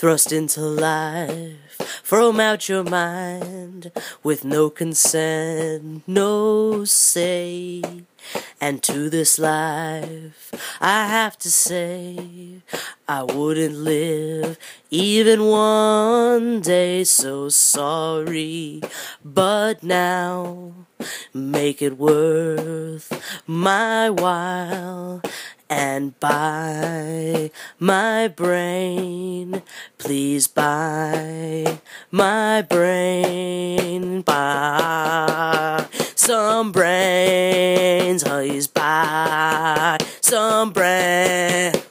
thrust into life. 'em out your mind with no consent, no say. And to this life, I have to say, I wouldn't live even one day. So sorry, but now make it worth my while and buy my brain. Please buy my brain. Buy some brains. Please buy some brains.